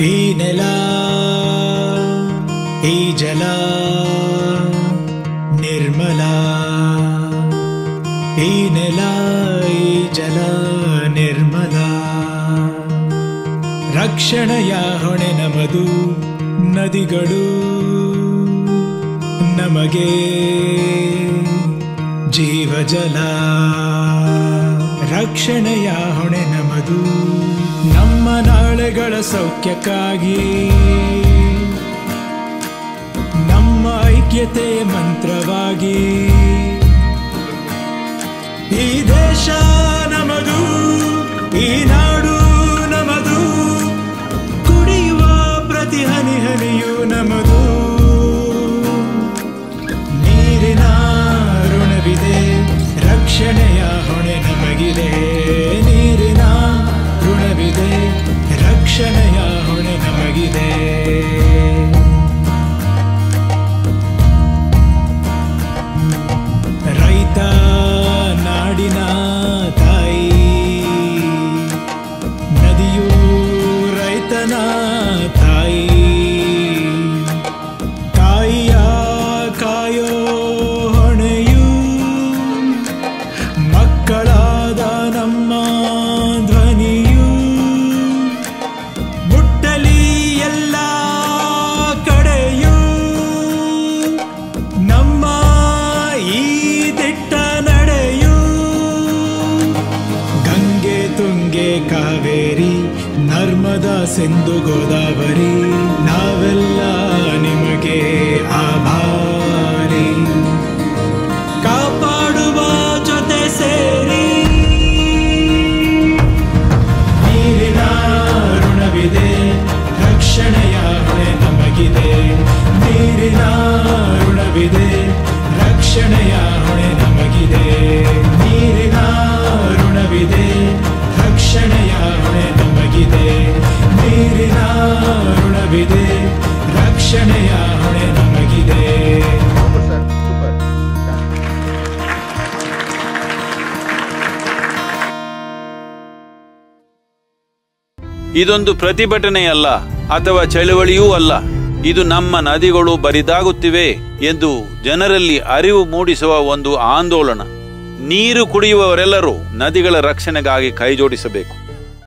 ಈ ನೆಲ, ಈ ಜಲ, ನಿರ್ಮಲ. ಈ ನೆಲ, ಈ ಜಲ, ನಿರ್ಮಲ. ರಕ್ಷಣೆಯ ಹೊಣೆ ನಮದು ನದಿಗಳು. ನಮಗೆ ಜೀವಜಲ ರಕ್ಷಣೆಯ ಹೊಣೆ ನಮದು ನಮ್ಮ ನಾಳೆಗಳ ಸೌಖ್ಯಕ್ಕಾಗಿ. ನಮ್ಮ ಐಕ್ಯತೆ ಮಂತ್ರವಾಗಿ. ಈ ದೇಶ ನಮದು ಈ ನಾಡು ಕಾವೇರಿ ನರ್ಮದಾ ಸಿಂಧು ಗೋದಾವರಿ ನಾವೆಲ್ಲ ರಕ್ಷಣೆಯ ಹೊಣೆ ನಮಗಿದೆ. Super super. ಇದೊಂದು ಪ್ರತಿಭಟನೆಯಲ್ಲ ಅಥವಾ ಚಳುವಳಿಯೂ ಅಲ್ಲ. ಇದು ನಮ್ಮ ನದಿಗಳು ಬರಿದಾಗುತ್ತಿವೆ ಎಂದು ಜನರಲ್ಲಿ ಅರಿವು ಮೂಡಿಸುವ ಒಂದು ಆಂದೋಲನ. ನೀರು ಕುಡಿಯುವವರೆಲ್ಲರೂ ನದಿಗಳ ರಕ್ಷಣೆಗಾಗಿ ಕೈಜೋಡಿಸಬೇಕು.